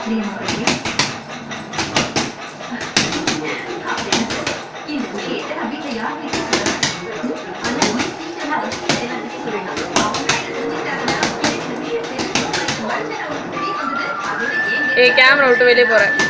আপনি আমাকে ஏ கேமரா விட்டு வெளியே போகிறேன்